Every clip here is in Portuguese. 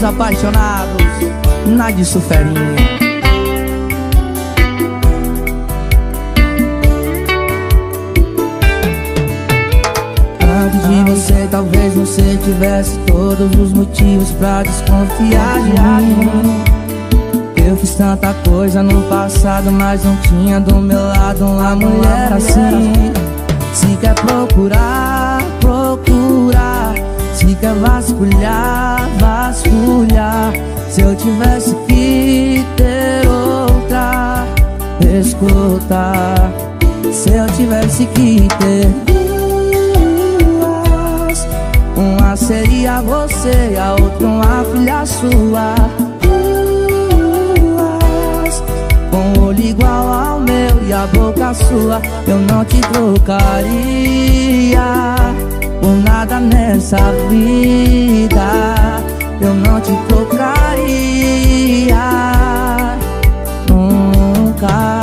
os apaixonados Na de suferinha Antes de você talvez você tivesse todos os motivos pra desconfiar de mim. Eu fiz tanta coisa no passado, mas não tinha do meu lado uma mulher assim. Se quer procurar, procurar Se quer vasculhar, vasculhar Se eu tivesse que ter outra, escutar Se eu tivesse que ter uma seria você, a outra uma filha sua. Duas Com o olho igual ao meu e a boca sua Eu não te trocaria Por nada nessa vida Eu não te trocaria Nunca.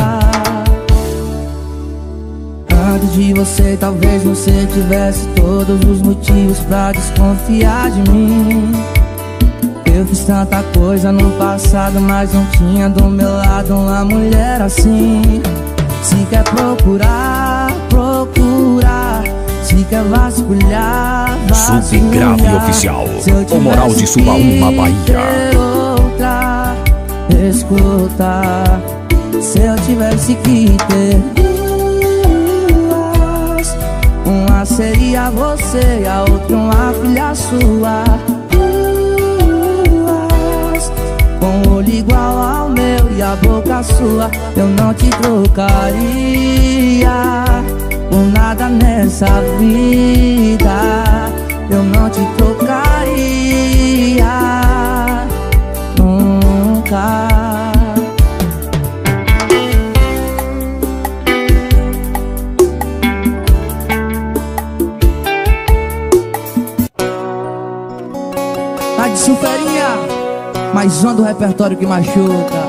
Antes de você, talvez você tivesse todos os motivos pra desconfiar de mim. Eu fiz tanta coisa no passado, mas não tinha do meu lado uma mulher assim. Se quer procurar, procurar. Se quer vasculhar, Subgrave Oficial, o Moral de Subaúma, Bahia outra, escutar Se eu tivesse que ter uma seria você, a outra uma filha sua Duas Com olho igual ao meu e a boca sua Eu não te trocaria Por nada nessa vida Eu não te trocaria Nunca. Suferinha, mais um do repertório que machuca.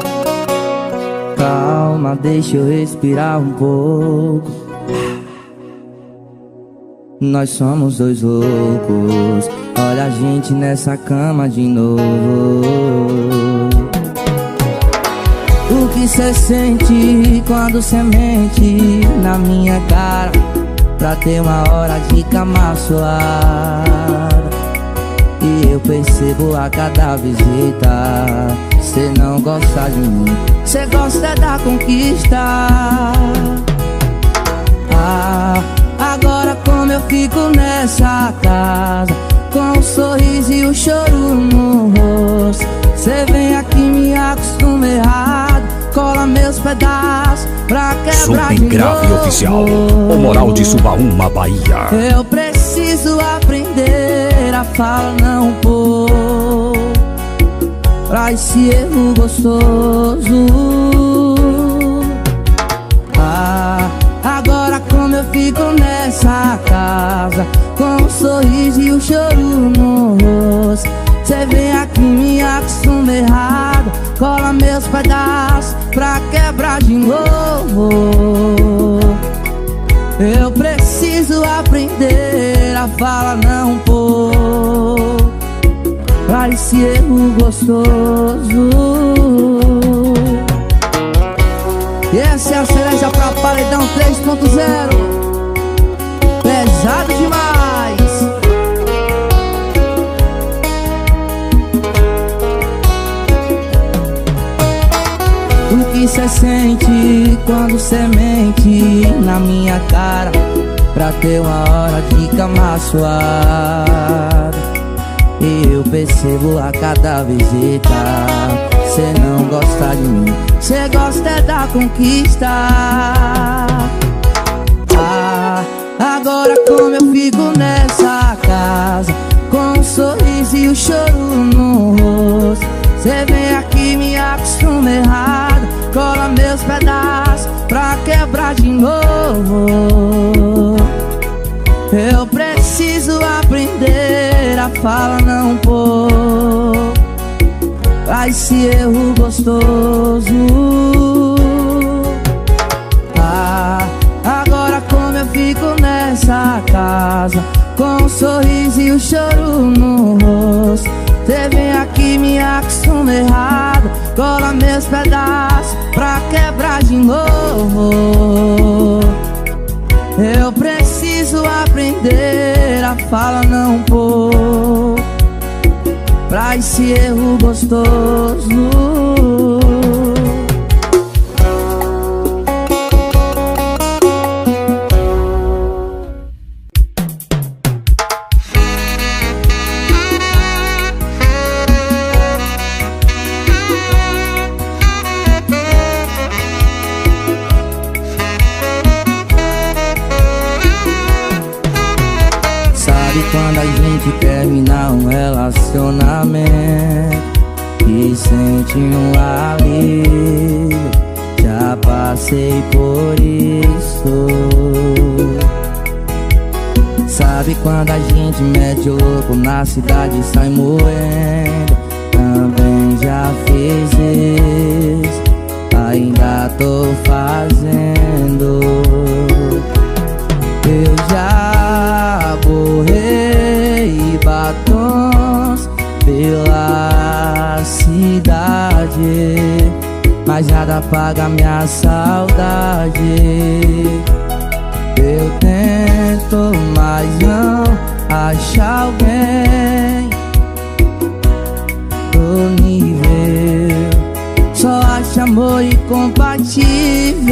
Calma, deixa eu respirar um pouco Nós somos dois loucos. Olha a gente nessa cama de novo. O que cê sente quando cê mente na minha cara? Pra ter uma hora de cama suave e eu percebo a cada visita. Cê não gosta de mim. Cê gosta da conquista. Ah, agora fico nessa casa Com o um sorriso e o choro no rosto. Cê vem aqui me acostuma errado Cola meus pedaços pra quebrar Super grave oficial. O Moral de Subaúma, Bahia. Eu preciso aprender a fala não pôr Pra esse erro gostoso. Ah, agora como eu fico nessa casa Com o sorriso e o choro no rosto. Cê vem aqui me acostuma errado Cola meus pedaços pra quebrar de novo. Eu preciso aprender a fala não pôr Pra esse erro gostoso. E essa é a cereja pra paredão 3.0 cê sente quando cê na minha cara Pra ter uma hora de cama suave E eu percebo a cada visita Cê não gosta de mim Cê gosta é da conquista. Ah, agora como eu fico nessa casa Com um sorriso e o choro no rosto Cê vem aqui me acostuma errado Cola meus pedaços pra quebrar de novo. Eu preciso aprender a fala não pôr Pra esse erro gostoso. Ah, agora como eu fico nessa casa Com um sorriso e o choro no rosto. Você vem aqui me acostuma errado Cola meus pedaços pra quebrar de novo. Eu preciso aprender a falar não pôr Pra esse erro gostoso na cidade sai moendo Também já fiz isso. Ainda tô fazendo. Eu já borrei batons pela cidade Mas nada paga minha saudade. Eu tento, mas não acho alguém Do nível Só acho amor incompatível.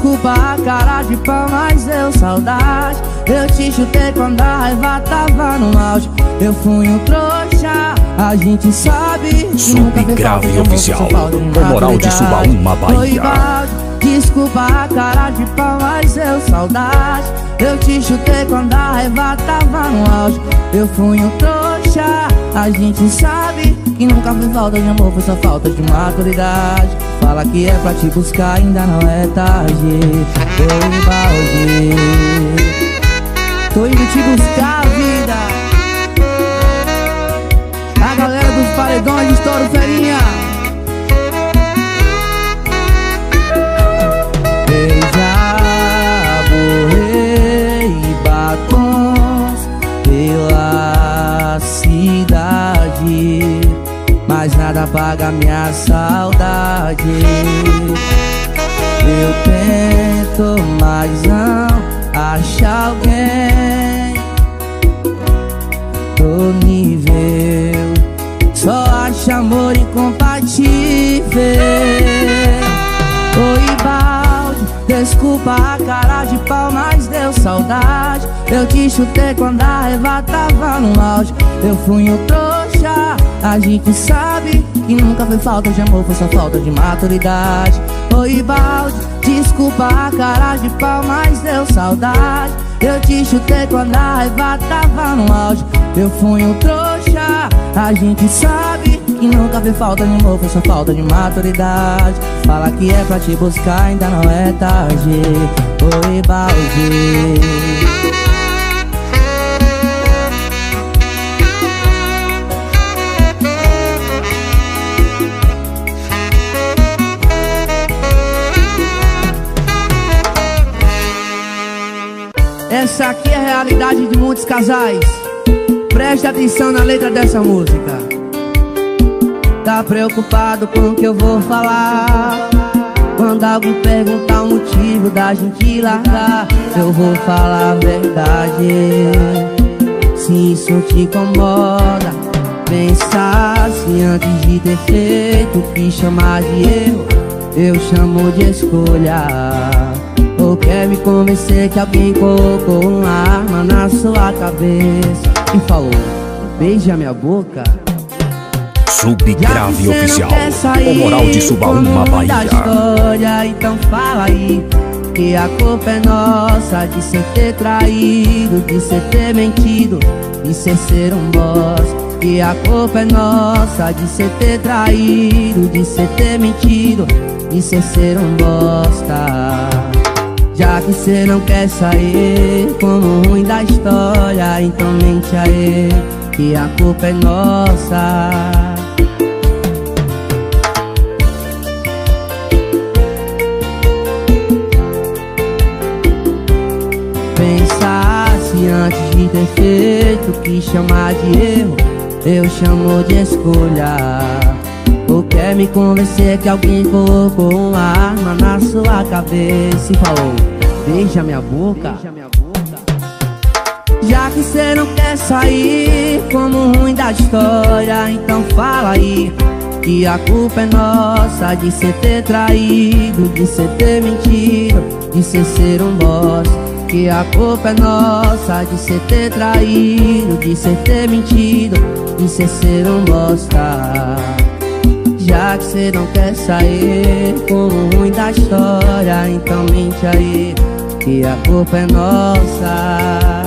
Desculpa a cara de pau, mas deu saudade. Eu te chutei quando a raiva tava no auge. Eu fui um trouxa, a gente sabe. Subgrave oficial, o moral de Subaúma, Bahia Desculpa a cara de pau, mas deu saudade. Eu te chutei quando a raiva tava no auge. Eu fui um trouxa, a gente sabe Que nunca foi falta de amor, foi só falta de maturidade. Fala que é pra te buscar, ainda não é tarde. Tô balde. Tô indo te buscar, vida. A galera dos paredões, estouro ferinha nada paga minha saudade. Eu tento, mas não acho alguém. Do nível Só acho amor incompatível. Oi, balde Desculpa a cara de pau, mas saudade. Eu te chutei quando a raiva tava no auge. Eu fui um trouxa a gente sabe que nunca foi falta de amor, foi só falta de maturidade. Oi, balde, desculpa a cara de pau, mas deu saudade. Eu te chutei quando a raiva tava no auge. Eu fui um trouxa, a gente sabe que nunca foi falta de amor, foi só falta de maturidade. Fala que é pra te buscar, ainda não é tarde Oi, balde Essa aqui é a realidade de muitos casais. Preste atenção na letra dessa música. Tá preocupado com o que eu vou falar? Quando alguém perguntar o motivo da gente largar, eu vou falar a verdade. Se isso te incomoda, pensa se antes de ter feito o que chamar de erro, eu chamo de escolha. Ou quer me convencer que alguém colocou uma arma na sua cabeça E falou, beija minha boca Subgrave oficial, o moral de Subaúma, Bahia. história, Então fala aí que a culpa é nossa De ser ter traído, de ser ter mentido De ser ser um boss. Que a culpa é nossa de ser ter traído De ser ter mentido De ser ser um bosta. Já que cê não quer sair como ruim da história Então mente aí que a culpa é nossa Pensasse antes de ter feito tu quis chamar de erro Eu chamo de escolha. Ou quer me convencer que alguém colocou uma arma na sua cabeça E falou, beija minha boca. Já que cê não quer sair como ruim da história Então fala aí que a culpa é nossa de cê ter traído De cê ter mentido, de cê ser um bosta que a culpa é nossa de cê ter traído, de cê ter mentido, de cê ser um bosta. Já que cê não quer sair com o ruim da história, então mente aí, que a culpa é nossa.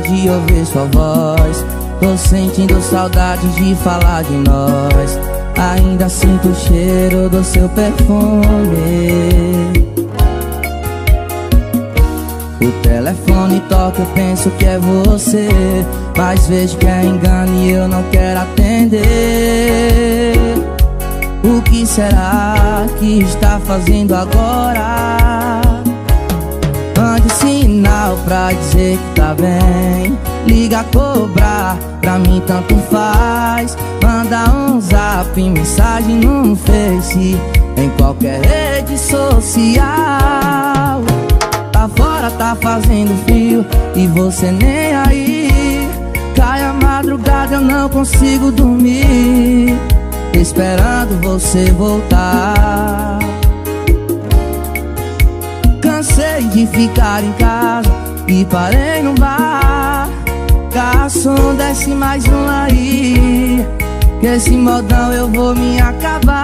De ouvir sua voz. Tô sentindo saudade de falar de nós. Ainda sinto o cheiro do seu perfume. O telefone toca, eu penso que é você. Mas vejo que é engano e eu não quero atender. O que será que está fazendo agora? Sinal pra dizer que tá bem. Liga cobrar, pra mim tanto faz. Manda um zap, mensagem no Face Em qualquer rede social. Tá fora, tá fazendo frio E você nem aí. Cai a madrugada, eu não consigo dormir. Esperando você voltar de ficar em casa e parei no bar. Garçom, desce mais um aí Que esse modão eu vou me acabar.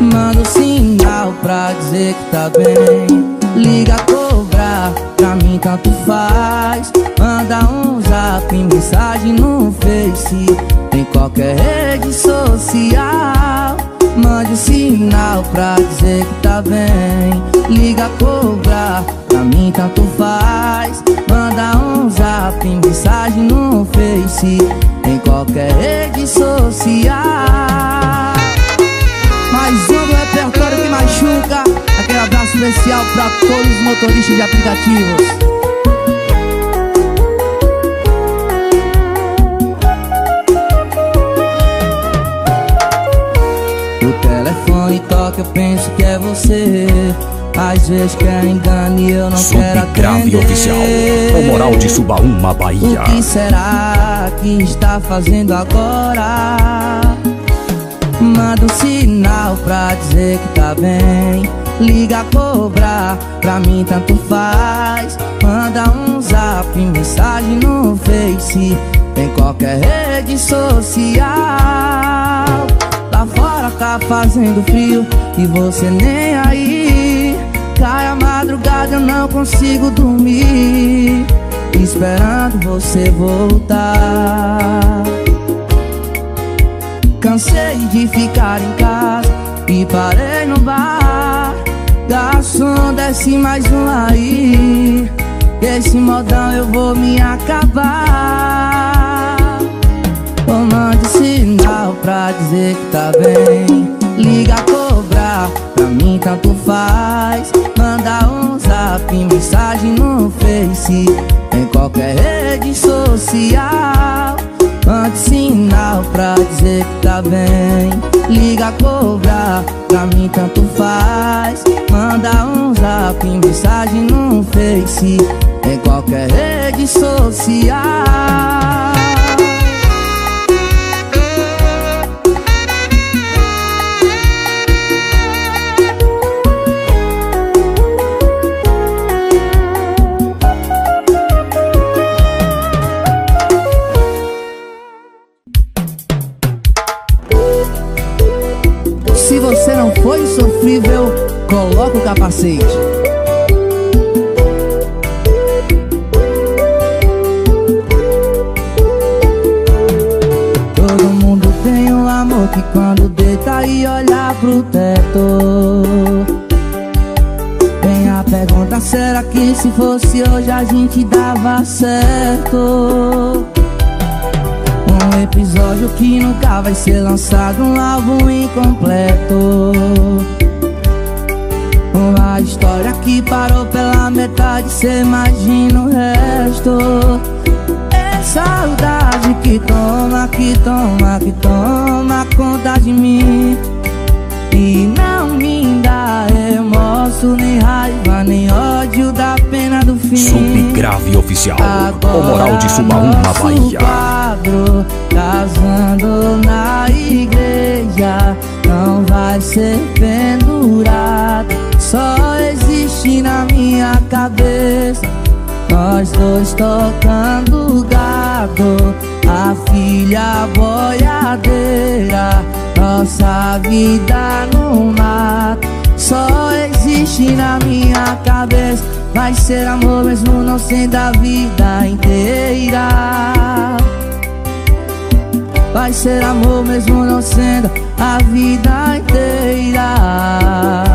Manda um sinal pra dizer que tá bem. Liga cobrar, pra mim tanto faz. Manda um zap, mensagem no Face Em qualquer rede social Mande um sinal pra dizer que tá bem. Liga cobrar, pra mim tanto faz. Manda um zap, mensagem no Face Em qualquer rede social. Mais um do repertório que machuca. Aquele abraço especial pra todos os motoristas de aplicativos toca, eu penso que é você. Às vezes quer engano e eu não quero atender oficial, o moral de Subaúma, Bahia. O que será que está fazendo agora? Manda um sinal pra dizer que tá bem. Liga cobrar, pra mim tanto faz. Manda um zap, mensagem no Face Em qualquer rede social. Lá fora tá fazendo frio e você nem aí. Cai a madrugada eu não consigo dormir Esperando você voltar. Cansei de ficar em casa e parei no bar. Garçom, desce mais um aí. Esse modão eu vou me acabar. Mande sinal pra dizer que tá bem. Liga cobrar, pra mim tanto faz. Manda um zap, mensagem no Face. Em qualquer rede social. Mande sinal pra dizer que tá bem. Liga cobrar, pra mim tanto faz. Manda um zap, mensagem no Face. Em qualquer rede social capacete. Todo mundo tem um amor que quando deita e olha pro teto. vem a pergunta: será que se fosse hoje a gente dava certo? Um episódio que nunca vai ser lançado, um álbum incompleto história que parou pela metade Cê imagina o resto. É saudade que toma, que toma, que toma conta de mim. E não me dá remorso, nem raiva, nem ódio da pena do fim. Subgrave Oficial, Agora o Moral de Subaúma, Bahia. quadro, casando na igreja Não vai ser pendurado Só existe na minha cabeça. Nós dois tocando gado. A filha boiadeira. Nossa vida no mato Só existe na minha cabeça. Vai ser amor mesmo não sendo a vida inteira. Vai ser amor mesmo não sendo a vida inteira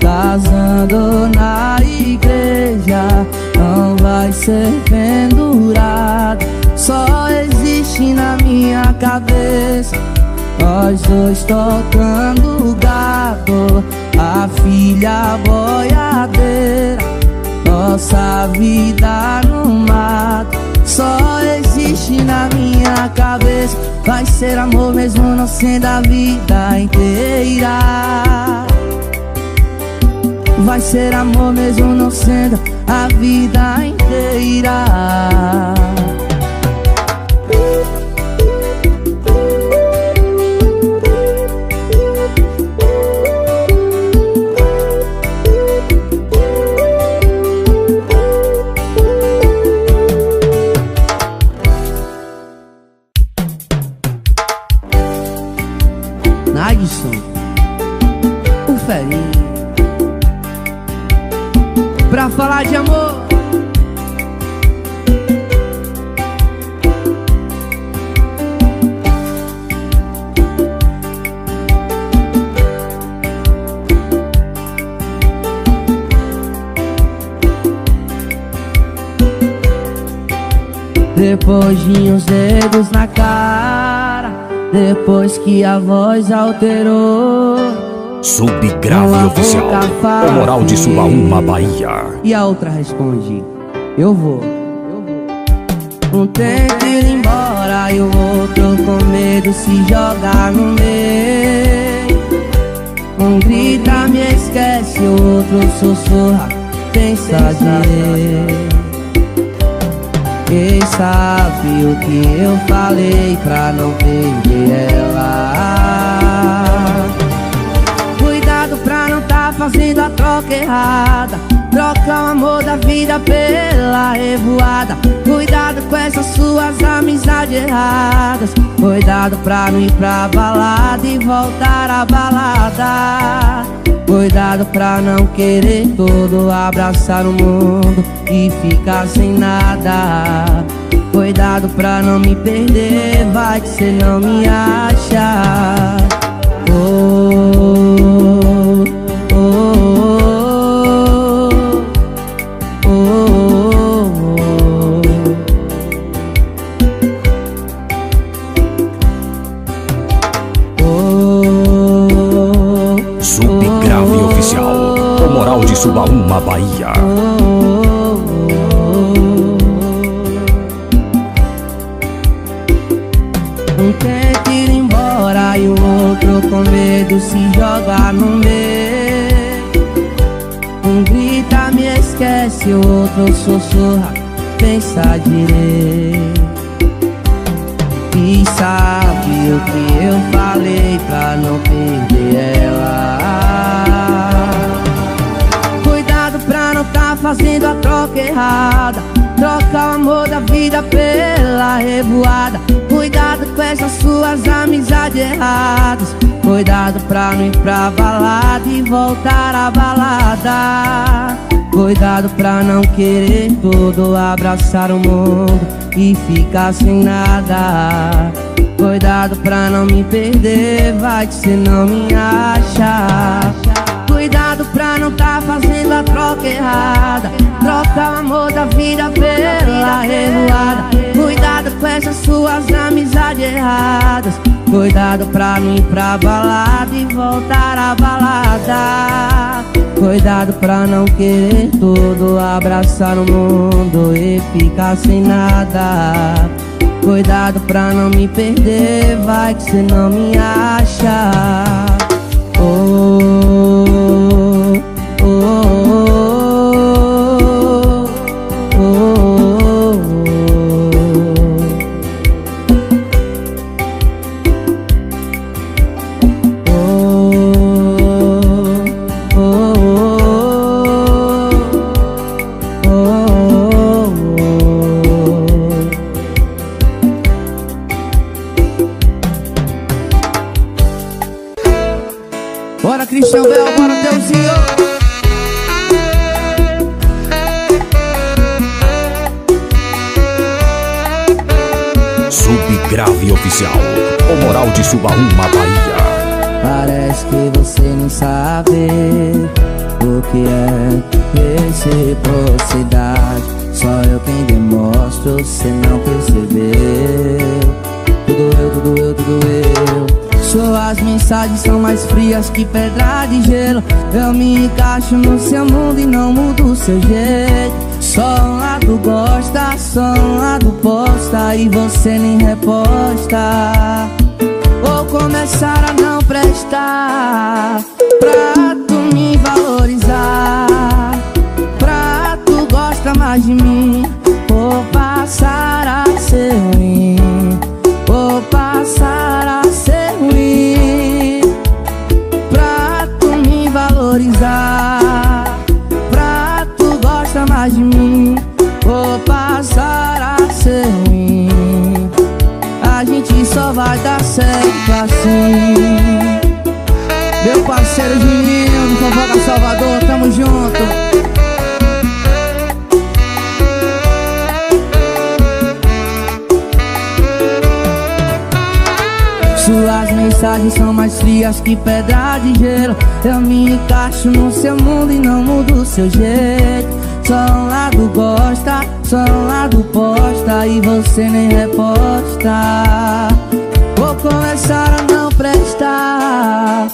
casando na igreja Não vai ser pendurado, só existe na minha cabeça. Nós dois tocando gado A filha boiadeira Nossa vida no mato Só existe na minha cabeça Vai ser amor mesmo não sendo a vida inteira Vai ser amor mesmo não sendo a vida inteira na cara Depois que a voz alterou. Subgrave Oficial, o Moral de que- Subaúma, Bahia. E a outra responde Eu vou Um tenta ir embora e o outro com medo se joga no meio. Um grita me esquece, o outro sussurra Pensa direito quem sabe o que eu falei pra não perder ela. Cuidado pra não tá fazendo a troca errada. Troca o amor da vida pela revoada. Cuidado com essas suas amizades erradas. Cuidado pra não ir pra balada e voltar à balada Cuidado pra não querer todo abraçar o mundo e ficar sem nada. Cuidado pra não me perder, vai que cê não me acha. Oh, de Subaúma, Bahia. Um tenta ir embora e o outro com medo se joga no meio. Um grita me esquece, o outro sussurra, pensa direito E sabe o que eu falei pra não perder ela fazendo a troca errada. Troca o amor da vida pela revoada. Cuidado com essas suas amizades erradas. Cuidado pra não ir pra balada e voltar à balada. Cuidado pra não querer tudo, abraçar o mundo e ficar sem nada. Cuidado pra não me perder, vai que cê não me acha Cuidado pra não tá fazendo a troca errada. Troca o amor da vida pela revoada. Cuidado com essas suas amizades erradas. Cuidado pra não ir pra balada e voltar à balada. Cuidado pra não querer tudo Abraçar o mundo e ficar sem nada. Cuidado pra não me perder Vai que cê não me acha posta e que pedra de gelo Eu me encaixo no seu mundo e não mudo o seu jeito. Só um lado gosta, só um lado posta E você nem reposta. Vou começar a não prestar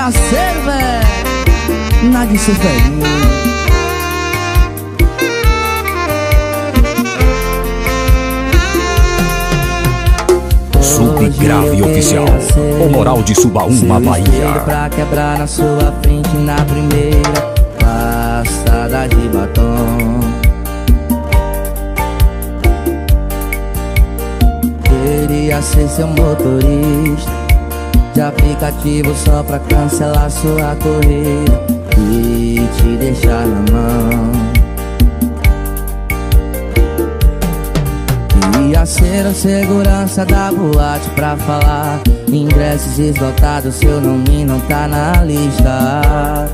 pros cachaceiros, velho Nada de ser feliz Grave Oficial. O Moral de Subaúma, Bahia. Pra quebrar na sua frente na primeira passada de batom. Queria ser seu motorista de aplicativo só pra cancelar sua corrida e te deixar na mão. Queria ser a segurança da boate pra falar. Ingressos esgotados, seu nome não tá na lista.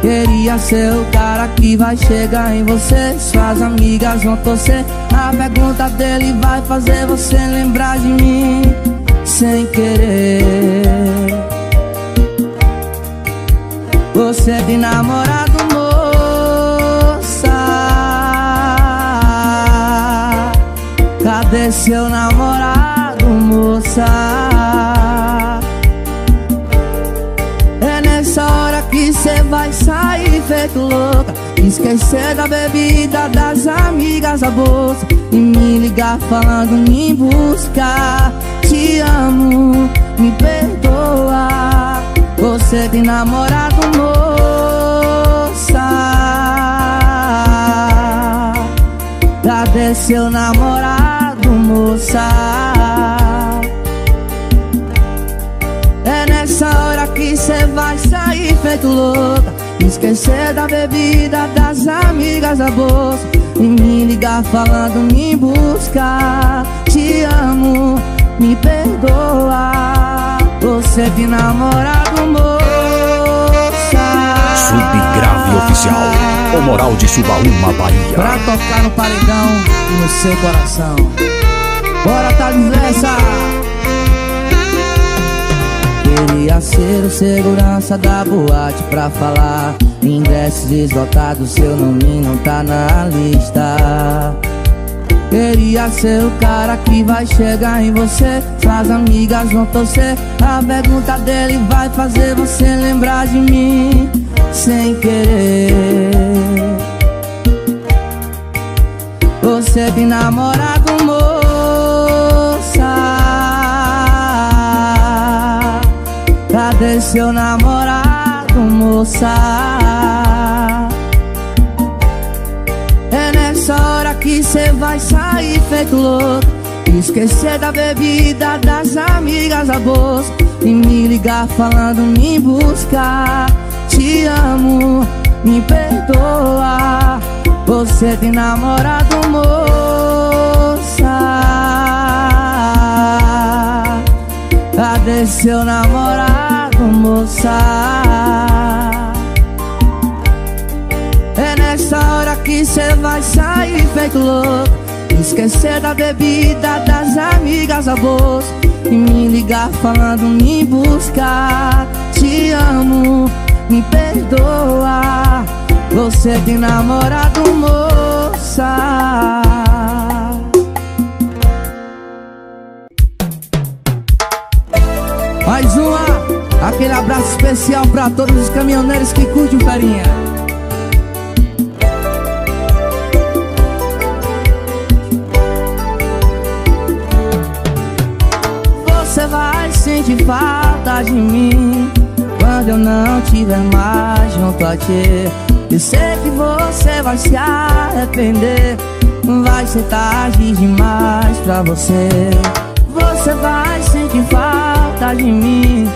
Queria ser o cara que vai chegar em você. Suas amigas vão torcer. A pergunta dele vai fazer você lembrar de mim sem querer. Você tem namorado, moça. Cadê seu namorado, moça? É nessa hora que cê vai sair feito louca. Esquecer da bebida, das amigas, a bolsa. E me ligar falando me buscar Te amo, me perdoa. Você tem namorado, moça. Cadê seu namorado, moça? É nessa hora que cê vai sair feito louca. Esquecer da bebida, das amigas, da bolsa. E me ligar falando me buscar Te amo, me perdoa. Você de namorado, moça. Subgrave Oficial. O Moral de Subaúma, Bahia. Pra tocar no paredão e no seu coração. Bora, tá essa Queria ser o segurança da boate pra falar. Ingressos esgotados, seu nome não tá na lista Queria ser o cara que vai chegar em você. Suas amigas vão torcer. A pergunta dele vai fazer você lembrar de mim Sem querer. Você tem namorado, Cadê seu namorado, moça? É nessa hora que cê vai sair feito louco Esquecer da bebida, das amigas, a bolsa E me ligar falando me buscar. Te amo, me perdoa. Você tem namorado, moça. Cadê seu namorado? moça? É nessa hora que cê vai sair feito louco Esquecer da bebida, das amigas, a bolsa E me ligar falando me buscar Te amo, me perdoa. Você tem namorado, moça. Mais uma. Aquele abraço especial para todos os caminhoneiros que curtem o Farinha. Sentir falta de mim quando eu não tiver mais junto a ti. Eu sei que você vai se arrepender. Vai ser tarde demais pra você. Você vai sentir falta de mim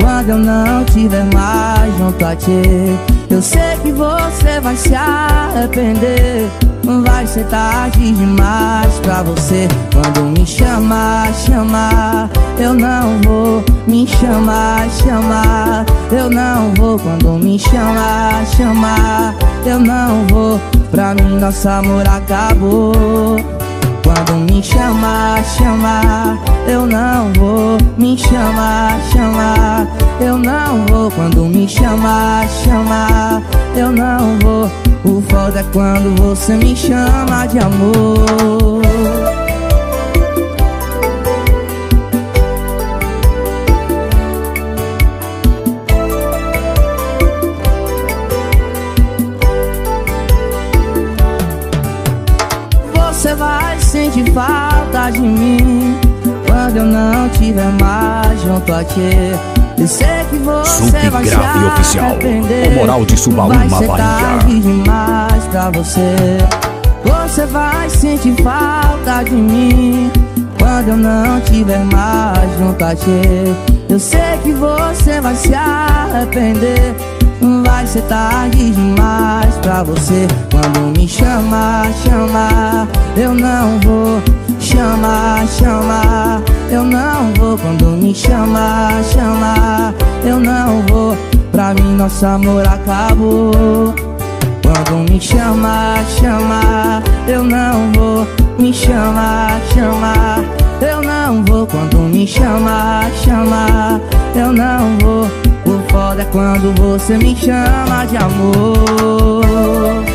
quando eu não tiver mais junto a ti Eu sei que você vai se arrepender. Vai ser tarde demais pra você. Quando me chamar, chamar Eu não vou me chamar, chamar. Eu não vou quando me chamar, chamar. Eu não vou. Pra mim nosso amor acabou quando me chamar, chamar, eu não vou me chamar, chamar, eu não vou. Quando me chamar, chamar, eu não vou. O foda é quando você me chama de amor. De mim. Quando eu não tiver mais junto a ti Eu sei que você vai se arrepender. O moral de Subaúma, Vai ser tarde demais pra você. Você vai sentir falta de mim. Quando eu não tiver mais junto a ti Eu sei que você vai se arrepender. Vai ser tarde demais pra você. Quando me chamar, chamar Eu não vou chamar, chamar Eu não vou quando me chamar, chamar Eu não vou Pra mim nosso amor acabou. Quando me chamar, chamar Eu não vou me chamar, chamar Eu não vou quando me chama, chama. Eu não vou O foda é quando você me chama de amor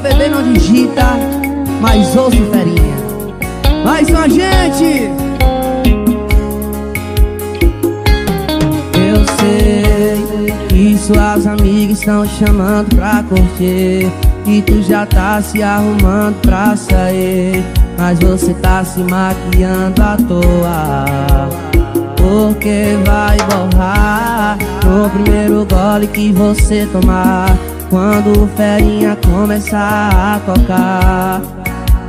For beber não digita Mas ouço ferinha. Mais uma gente! Eu sei que suas amigas estão chamando pra curtir E tu já tá se arrumando pra sair Mas você tá se maquiando à toa. Porque vai borrar No primeiro gole que você tomar Quando o ferinha começar a tocar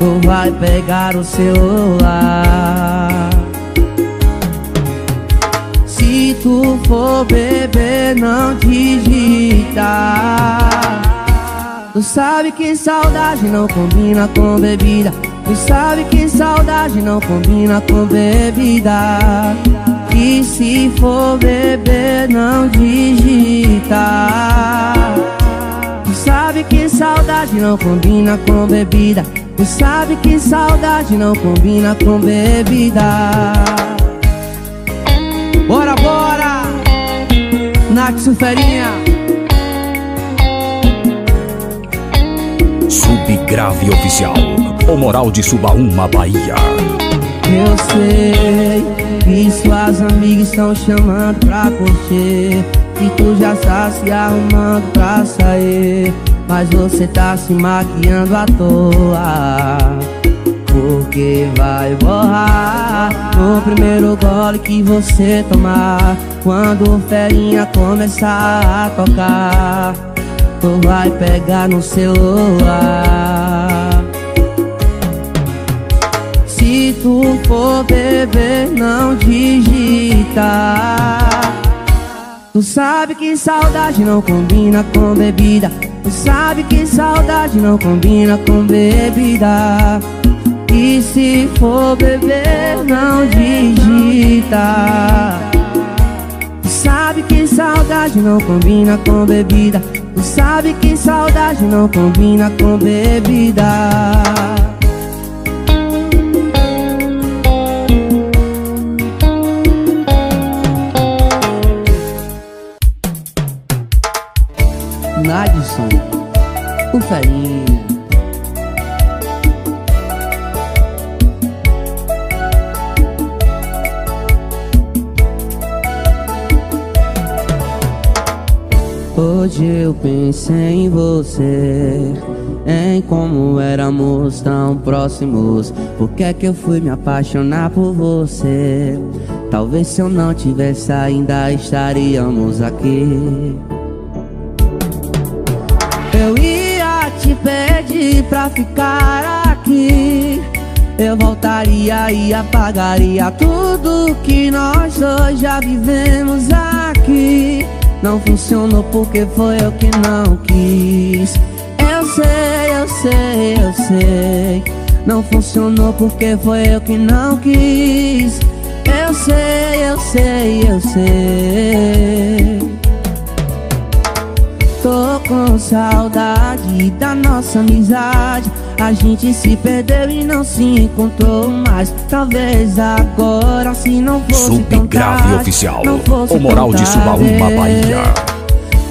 Tu vai pegar o celular. Se tu for beber não digita. Tu sabe que saudade não combina com bebida. Tu sabe que saudade não combina com bebida. E se for beber não digita sabe que saudade não combina com bebida. Tu sabe que saudade não combina com bebida. Bora, bora! Nath Suferinha. Subgrave Oficial. O Moral de Subaúma, Bahia. Eu sei e suas amigas estão chamando pra curtir E tu já está se arrumando pra sair Mas você tá se maquiando à toa. Porque vai borrar No primeiro gole que você tomar. Quando o ferinha começar a tocar Tu vai pegar no celular. Se tu for beber, não digita. Tu sabe que saudade não combina com bebida Tu sabe que saudade não combina com bebida. E se for beber, não digita. Tu sabe que saudade não combina com bebida. Tu sabe que saudade não combina com bebida Hoje eu pensei em você, em como éramos tão próximos. Por que é que eu fui me apaixonar por você? Talvez se eu não tivesse ainda estaríamos aqui. Eu ia te pedir pra ficar aqui Eu voltaria e apagaria tudo que nós dois já vivemos aqui Não funcionou porque foi eu que não quis. Eu sei, eu sei, eu sei. Não funcionou porque foi eu que não quis. Eu sei, eu sei, eu sei Tô com saudade da nossa amizade. A gente se perdeu e não se encontrou mais. Talvez agora se não fosse Subgrave tão tarde Oficial. não fosse O Moral de Subaúma, Bahia.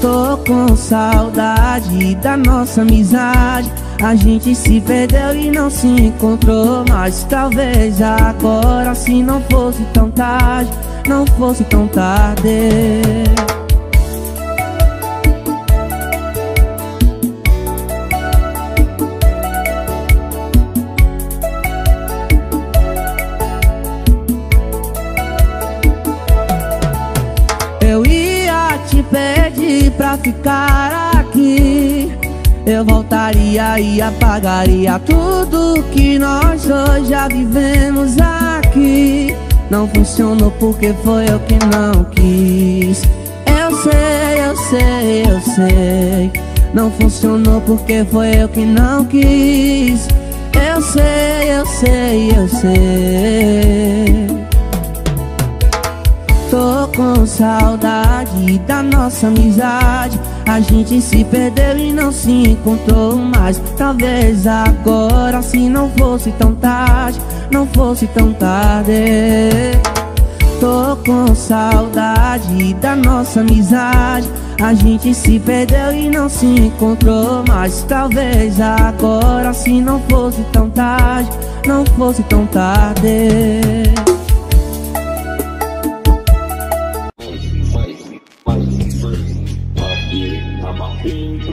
Tô com saudade da nossa amizade. A gente se perdeu e não se encontrou mais. Talvez agora se não fosse tão tarde Não fosse tão tarde ficar aqui Eu voltaria e apagaria tudo que nós dois já vivemos aqui. Não funcionou porque foi eu que não quis. Eu sei, eu sei, eu sei. Não funcionou porque foi eu que não quis. Eu sei, eu sei, eu sei. Tô com saudade da nossa amizade. A gente se perdeu e não se encontrou mais. Talvez agora se não fosse tão tarde Não fosse tão tarde. Tô com saudade da nossa amizade. A gente se perdeu e não se encontrou mais. Talvez agora se não fosse tão tarde Não fosse tão tarde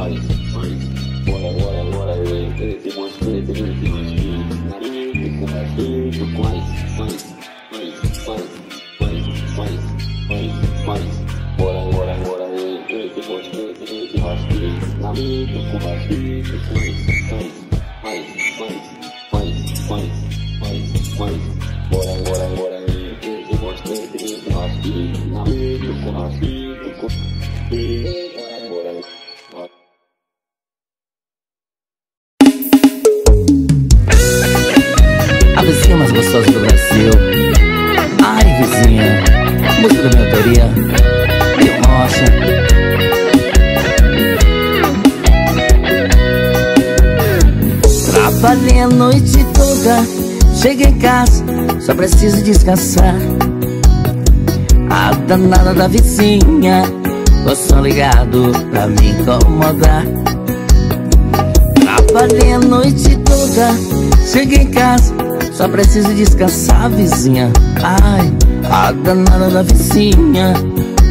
país. Bora, bora, bora, crece mais, crece, crece mais. Como é que faz, faz, faz, faz, faz, faz, faz. Bora, bora, bora, crece mais, crece, crece mais. Na vida, como é que faz. Preciso descansar. A danada da vizinha. O som ligado pra me incomodar. Trabalhei a noite toda. Cheguei em casa. Só preciso descansar, vizinha. Ai, a danada da vizinha.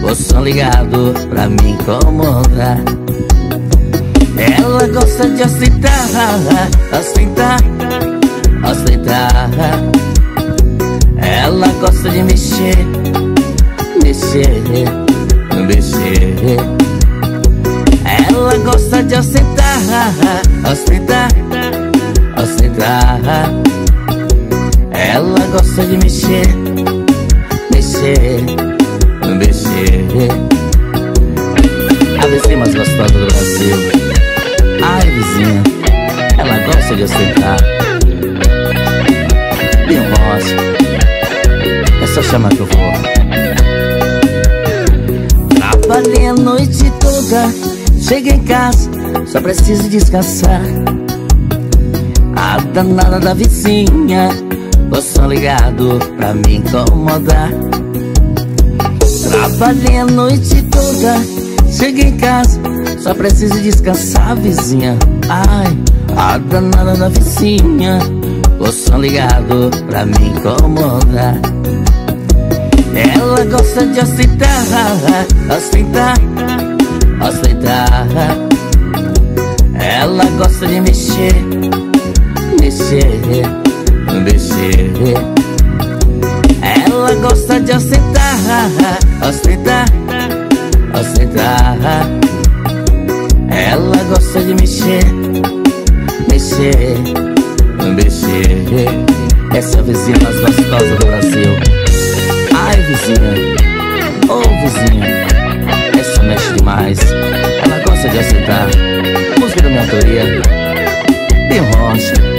O som ligado pra me incomodar. Ela gosta de ostentar Ostentar Ostentar ela gosta de mexer, mexer, mexer. Ela gosta de ostentar, ostentar, ostentar Ela gosta de mexer, mexer, mexer. A vizinha mais gostosa do Brasil. Ai vizinha, ela gosta de ostentar Bem rosa só chama que eu vou. Trabalhei a noite toda Cheguei em casa Só preciso descansar. A danada da vizinha O som ligado pra me incomodar. Trabalhei a noite toda Cheguei em casa Só preciso descansar, vizinha. Ai, a danada da vizinha O som ligado pra me incomodar ela gosta de ostentar, ostentar, ostentar Ela gosta de mexer, mexer, mexer. Ela gosta de ostentar, ostentar, ostentar Ela gosta de mexer, mexer, mexer. Essa vizinha mais gostosa do Brasil Ai vizinha, oh vizinha Essa mexe demais. Ela gosta de aceitar. Música da minha autoria. Bem rocha.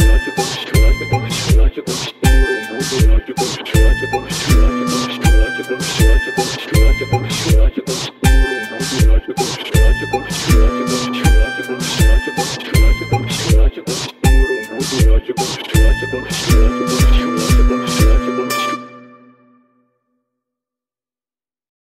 Shut